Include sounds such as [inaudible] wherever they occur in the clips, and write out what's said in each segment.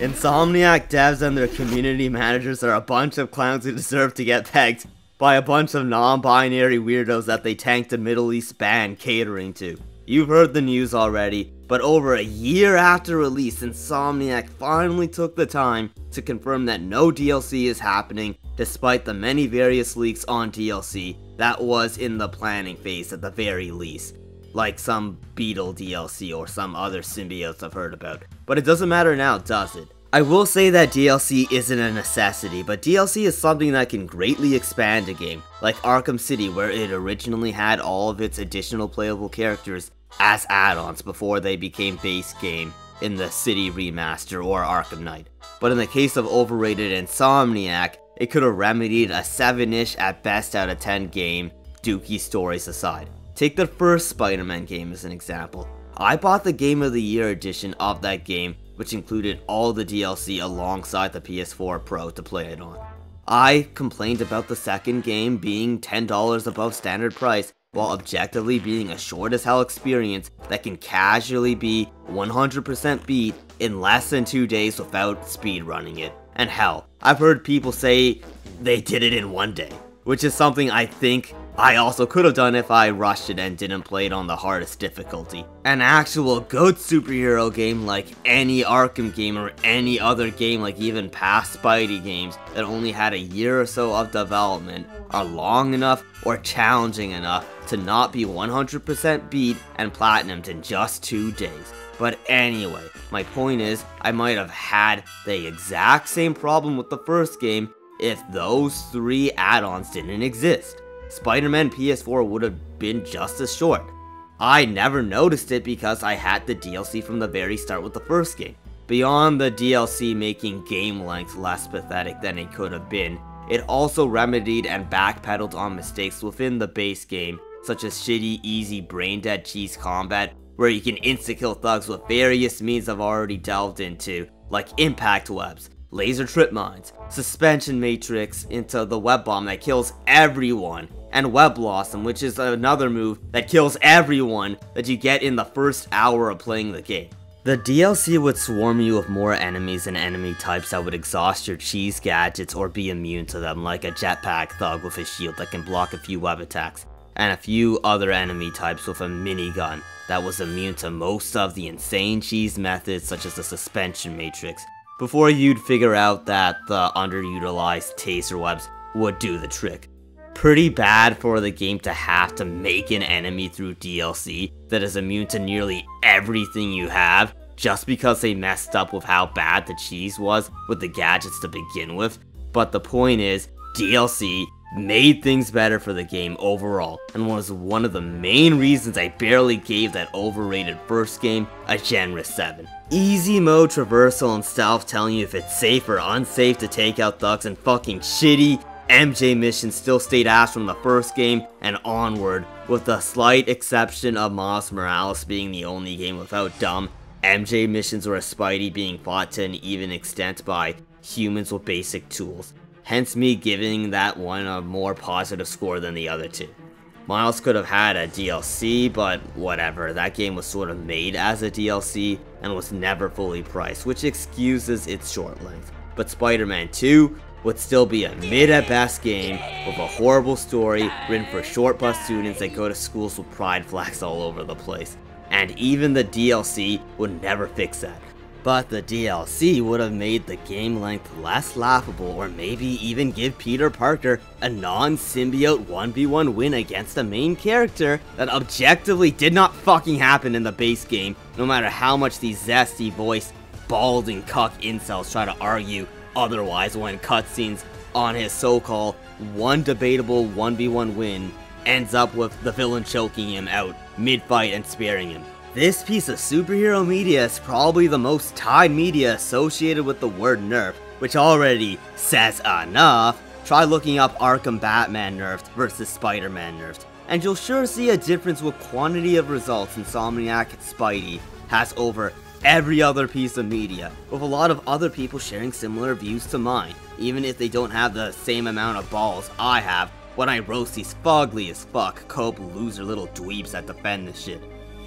Insomniac devs and their community managers are a bunch of clowns who deserve to get pegged by a bunch of non-binary weirdos that they tanked a Middle East band catering to. You've heard the news already, but over a year after release, Insomniac finally took the time to confirm that no DLC is happening despite the many various leaks on DLC that was in the planning phase at the very least. Like some Beetle DLC or some other symbiotes I've heard about. But it doesn't matter now, does it? I will say that DLC isn't a necessity, but DLC is something that can greatly expand a game, like Arkham City where it originally had all of its additional playable characters as add-ons before they became base game in the City remaster or Arkham Knight. But in the case of overrated Insomniac, it could have remedied a 7-ish at best out of 10 game, Dookie stories aside. Take the first Spider-Man game as an example. I bought the Game of the Year edition of that game which included all the DLC alongside the PS4 Pro to play it on. I complained about the second game being $10 above standard price, while objectively being a short as hell experience that can casually be 100% beat in less than 2 days without speedrunning it. And hell, I've heard people say they did it in one day, which is something I think I also could have done if I rushed it and didn't play it on the hardest difficulty. An actual good superhero game like any Arkham game or any other game like even past Spidey games that only had a year or so of development are long enough or challenging enough to not be 100% beat and platinumed in just two days. But anyway, my point is, I might have had the exact same problem with the first game if those three add-ons didn't exist. Spider-Man PS4 would have been just as short. I never noticed it because I had the DLC from the very start with the first game. Beyond the DLC making game length less pathetic than it could have been, it also remedied and backpedaled on mistakes within the base game, such as shitty, easy, brain-dead cheese combat, where you can insta-kill thugs with various means I've already delved into, like impact webs, laser trip mines, suspension matrix into the web bomb that kills everyone, and Web Blossom, which is another move that kills everyone that you get in the first hour of playing the game. The DLC would swarm you with more enemies and enemy types that would exhaust your cheese gadgets or be immune to them, like a jetpack thug with a shield that can block a few web attacks, and a few other enemy types with a minigun that was immune to most of the insane cheese methods such as the suspension matrix, before you'd figure out that the underutilized taser webs would do the trick pretty bad for the game to have to make an enemy through DLC that is immune to nearly everything you have just because they messed up with how bad the cheese was with the gadgets to begin with. But the point is, DLC made things better for the game overall and was one of the main reasons I barely gave that overrated first game a generous 7. Easy mode traversal and stealth telling you if it's safe or unsafe to take out thugs and fucking shitty MJ missions still stayed ass from the first game and onward, with the slight exception of Miles Morales being the only game without dumb. MJ missions or a Spidey being fought to an even extent by humans with basic tools, hence me giving that one a more positive score than the other two. Miles could have had a DLC, but whatever, that game was sort of made as a DLC and was never fully priced, which excuses its short length. But Spider-Man 2 would still be a mid at best game with a horrible story written for short bus students that go to schools with pride flags all over the place. And even the DLC would never fix that. But the DLC would have made the game length less laughable or maybe even give Peter Parker a non-symbiote 1v1 win against a main character that objectively did not fucking happen in the base game no matter how much these zesty voiced balding cuck incels try to argue otherwise when cutscenes on his so-called one debatable 1v1 win ends up with the villain choking him out mid-fight and sparing him. This piece of superhero media is probably the most tied media associated with the word nerf, which already says enough. Try looking up Arkham Batman nerfed versus Spider-Man nerfed, and you'll sure see a difference with quantity of results Insomniac Spidey has over every other piece of media, with a lot of other people sharing similar views to mine, even if they don't have the same amount of balls I have when I roast these fugly as fuck cope loser little dweebs that defend this shit.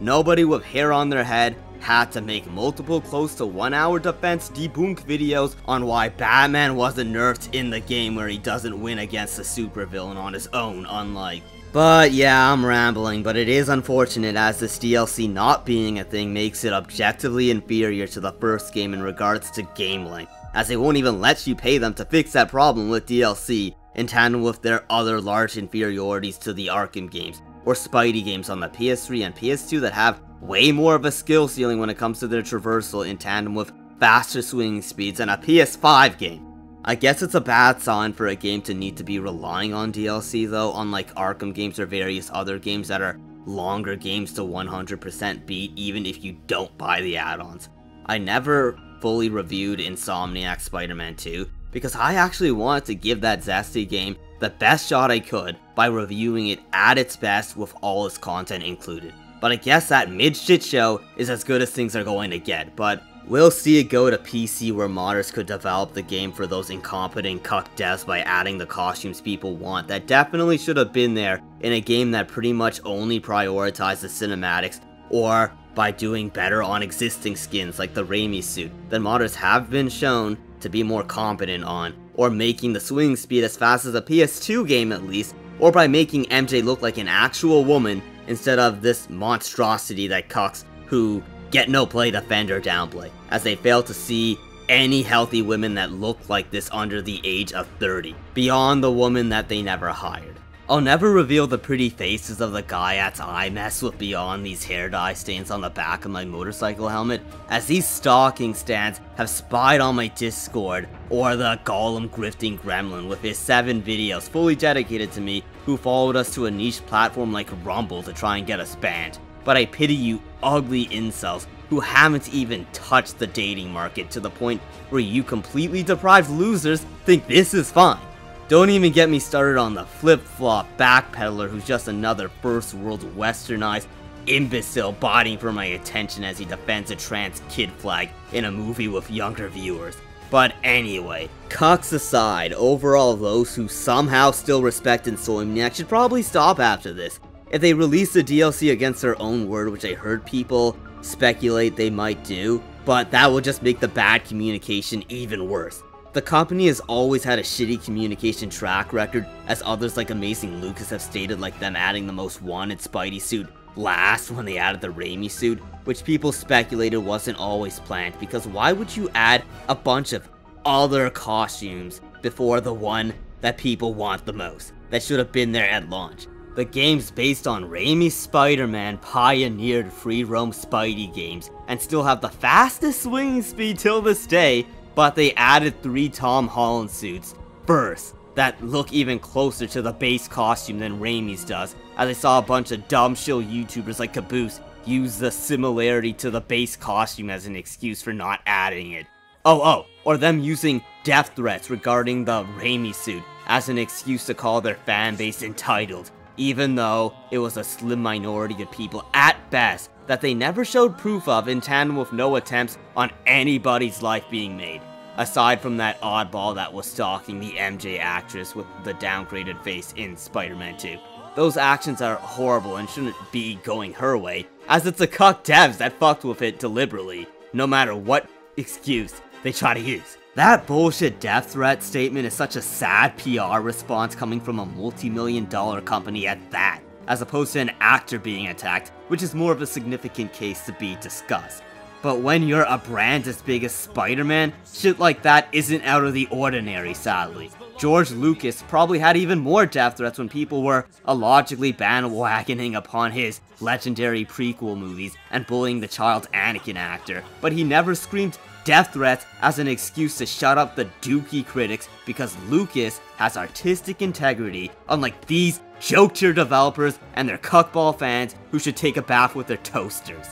nobody with hair on their head had to make multiple close to one hour defense debunk videos on why Batman wasn't nerfed in the game where he doesn't win against the supervillain on his own, unlike but yeah, I'm rambling, but it is unfortunate as this DLC not being a thing makes it objectively inferior to the first game in regards to game length, as they won't even let you pay them to fix that problem with DLC, in tandem with their other large inferiorities to the Arkham games, or Spidey games on the PS3 and PS2 that have way more of a skill ceiling when it comes to their traversal in tandem with faster swinging speeds than a PS5 game. I guess it's a bad sign for a game to need to be relying on DLC though, unlike Arkham games or various other games that are longer games to 100% beat even if you don't buy the add-ons. I never fully reviewed Insomniac Spider-Man 2 because I actually wanted to give that zesty game the best shot I could by reviewing it at its best with all its content included. But I guess that mid-shit show is as good as things are going to get, but We'll see it go to PC where modders could develop the game for those incompetent cuck devs by adding the costumes people want. That definitely should have been there in a game that pretty much only prioritized the cinematics or by doing better on existing skins like the Raimi suit that modders have been shown to be more competent on or making the swing speed as fast as a PS2 game at least or by making MJ look like an actual woman instead of this monstrosity that cucks who no play defender downplay, as they fail to see any healthy women that look like this under the age of 30, beyond the woman that they never hired. I'll never reveal the pretty faces of the gyatts I mess with beyond these hair dye stains on the back of my motorcycle helmet, as these stalking stans have spied on my Discord, or the Gollum grifting gremlin with his 7 videos fully dedicated to me who followed us to a niche platform like Rumble to try and get us banned but I pity you ugly incels who haven't even touched the dating market to the point where you completely deprived losers think this is fine. Don't even get me started on the flip-flop backpedaler who's just another first world westernized imbecile biting for my attention as he defends a trans kid flag in a movie with younger viewers. But anyway, cucks aside, overall those who somehow still respect Insomniac should probably stop after this, if they release the DLC against their own word, which I heard people speculate they might do, but that will just make the bad communication even worse. The company has always had a shitty communication track record, as others like Amazing Lucas have stated like them adding the most wanted Spidey suit last when they added the Raimi suit, which people speculated wasn't always planned, because why would you add a bunch of other costumes before the one that people want the most, that should have been there at launch? The games based on Raimi's Spider-Man pioneered free roam Spidey games and still have the fastest swinging speed till this day, but they added three Tom Holland suits first that look even closer to the base costume than Raimi's does, as I saw a bunch of dumb shill YouTubers like Caboose use the similarity to the base costume as an excuse for not adding it. Oh, oh, or them using death threats regarding the Raimi suit as an excuse to call their fanbase entitled, even though it was a slim minority of people at best that they never showed proof of in tandem with no attempts on anybody's life being made. Aside from that oddball that was stalking the MJ actress with the downgraded face in Spider-Man 2. Those actions are horrible and shouldn't be going her way, as it's the cuck devs that fucked with it deliberately, no matter what excuse they try to use. That bullshit death threat statement is such a sad PR response coming from a multi-million dollar company at that, as opposed to an actor being attacked, which is more of a significant case to be discussed. But when you're a brand as big as Spider-Man, shit like that isn't out of the ordinary, sadly. George Lucas probably had even more death threats when people were illogically bandwagoning upon his legendary prequel movies and bullying the child Anakin actor, but he never screamed death threats as an excuse to shut up the dookie critics because Lucas has artistic integrity, unlike these joke tier developers and their cuckball fans who should take a bath with their toasters.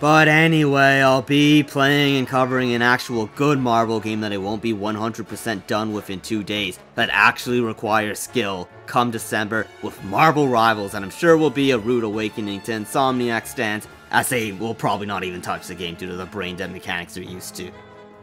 But anyway, I'll be playing and covering an actual good Marvel game that I won't be 100% done with in two days, that actually requires skill, come December, with Marvel Rivals, and I'm sure will be a rude awakening to Insomniac stans, as they will probably not even touch the game due to the brain dead mechanics they're used to.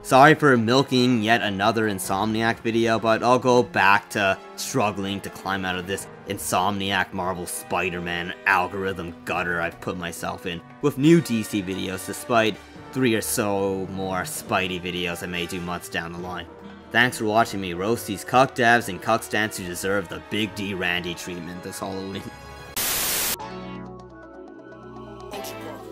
Sorry for milking yet another Insomniac video, but I'll go back to struggling to climb out of this Insomniac Marvel Spider-Man algorithm gutter I've put myself in with new DC videos despite three or so more Spidey videos I may do months down the line. Thanks for watching me roast these cuck devs and cuck stans who deserve the Big D Randy treatment this Halloween. [laughs] Lunchbox.